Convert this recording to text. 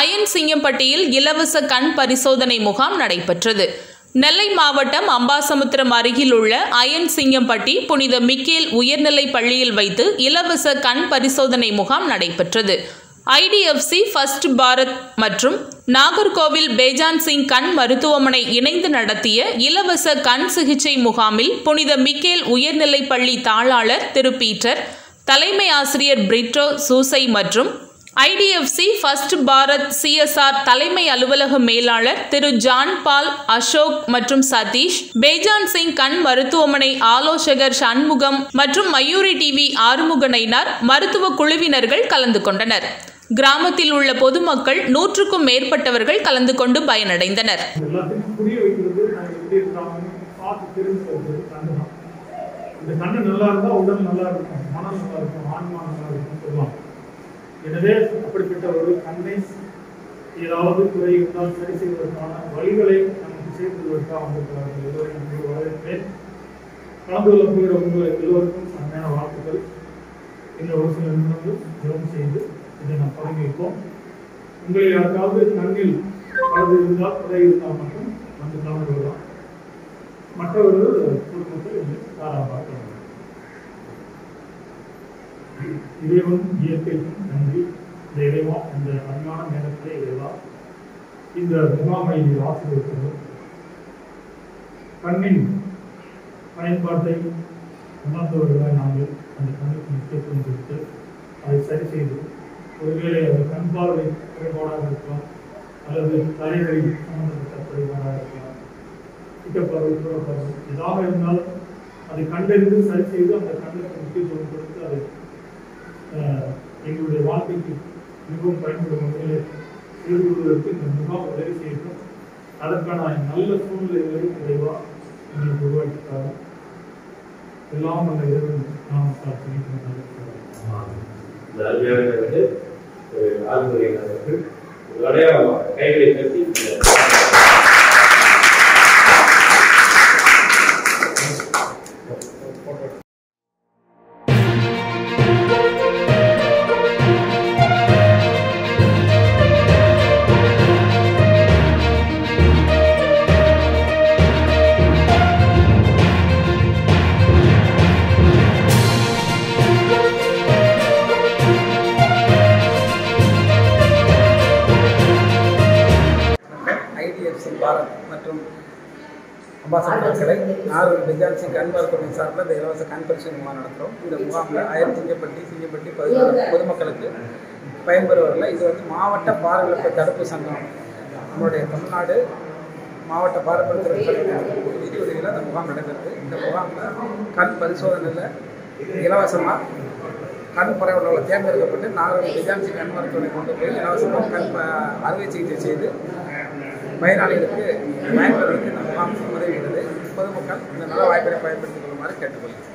Iron சிங்கம்பட்டியில் இலவச கண் பரிசோதனை முகாம் நடைபெற்றது. நெல்லை மாவட்டம் அம்பாசமுத்திரம் அருகில் உள்ள அயன் சிங்கம்பட்டி புனித மிக்கேல் உயர்நிலை பள்ளியில் வைத்து இலவச கண் பரிசோதனை முகாம் நடைபெற்றது. ஐடிஎஃப்சி ஃபர்ஸ்ட் பாரத் மற்றும் நாகர்கோவில் பேஜான் சிங் கண் மருத்துவமனை இணைந்து நடத்திய இலவச கண் சிகிச்சை முகாமில் புனித மிக்கேல் உயர்நிலை பள்ளி தாளாளர் திரு பீட்டர் தலைமை ஆசிரியர் பிரிட்டோ சூசை மற்றும் ஐடிஎஃப்சி ஃபர்ஸ்ட் பாரத் சிஎஸ்ஆர் தலைமை அலுவலக மேலாளர் திரு ஜான் பால் அசோக் மற்றும் சதீஷ் பேஜான் சிங் கண் மருத்துவமனை ஆலோசகர் சண்முகம் மற்றும் மயூரி டிவி ஆறுமுக மருத்துவ குழுவினர்கள் கலந்து கொண்டனர். கிராமத்தில் உள்ள பொதுமக்கள் நூற்றுக்கும் மேற்பட்டவர்கள் கலந்து கொண்டு பயனடைந்தனர். இந்த கண்ணு நல்லா இருந்தால் உடல் நல்லா இருக்கும். மனம் நல்லா இருக்கும். ஆன்மா நல்லா இருக்கும் சொல்லுவாங்க. எனவே அப்படிப்பட்ட ஒரு கண்ணை ஏதாவது குறை இருந்தால் சரி செய்வதற்கான வழிகளை நமக்கு செய்வதற்காக வந்திருக்கிறார்கள் எல்லோரையும் நன்றி வரவேற்பேன் கலந்து கொள்ள போகிற உங்களுக்கு எல்லோருக்கும் அருமையான வாழ்த்துக்கள். இந்த ஒரு சில நிமிடங்கள் ஜெபம் செய்து இதை நாம் தொடங்கி வைப்போம் உங்களில் யாருக்காவது கண்ணில் பழுது இருந்தால் குறை இருந்தால் மட்டும் வந்து கலந்து கொள்ளலாம். மற்றவர்கள் குடும்பத்தில் இதை தாராளமாக கலந்து கொள்ளலாம். இறைவன் இயற்கைக்கும் நன்றி. இந்த இறைவா இந்த அருமையான நேரத்திலே இறைவா இந்த முகாமை நீர் கண்ணின் பயன்பாட்டை உணர்ந்தவர்களாக நாங்கள் அந்த கண்ணுக்கு முக்கியத்துவம் கொடுத்து அதை சரி செய்து ஒருவேளை அது கண் பார்வை குறைபாடாக இருக்கலாம் அல்லது தலைவரை சம்பந்தப்பட்ட குறைபாடாக இருக்கலாம் கிட்டப்பார்வை புறப்பார்வை எதாக இருந்தாலும் அதை கண்டறிந்து சரி செய்து அந்த கண்ணுக்கு முக்கியத்துவம் கொடுத்து அதை எங்களுடைய வாழ்க்கைக்கு மிகவும் பயன்படும் வகையில் செய்து கொள்வதற்கு இந்த முகாம் உதவி செய்யணும் அதற்கான நல்ல சூழ்நிலைகளை இறைவா எங்களுக்கு உருவாக்கிட்டார் எல்லாம் அந்த இறைவன் நாம் செய்கின்ற இந்த அருமையான வந்து ஒரு கைகளை கட்டி ஐடிஎஃப்சி பாரத் மற்றும் அம்பாசடர் நாகூர் பெஜான் சிங் கண் மருத்துவமனை சார்பில் இந்த இலவச கண் பரிசோதனை முகாம் நடத்துகிறோம். இந்த முகாமில் ஆயிரம் சிங்கப்பட்டி சிங்கப்பட்டி பகுதியில் பொதுமக்களுக்கு பயன்பெறுவதில் இது வந்து மாவட்ட பார்வையிழப்பு தடுப்பு சங்கம். நம்மளுடைய தமிழ்நாடு மாவட்ட பார்வைப்படுத்துகிற சங்கத்தின் விதியுதவியில் அந்த முகாம் நடக்கிறது. இந்த முகாமில் கண் பரிசோதனையில் இலவசமாக கண் பரவலில் தேர்ந்தெடுக்கப்பட்டு நாகூர் பெஜான் சிங் கண் மருத்துவமனை கொண்டு போய் இலவசமாக கண் அறுவை சிகிச்சை செய்து பயனாளிகளுக்கு பயன்பெறுவதற்கு இந்த முகாம் உதவுகிறது பொதுமக்கள் இந்த நல்ல வாய்ப்பை பயன்படுத்திக் கொள்ளுமாறு கேட்டுக்கொள்கிறேன்.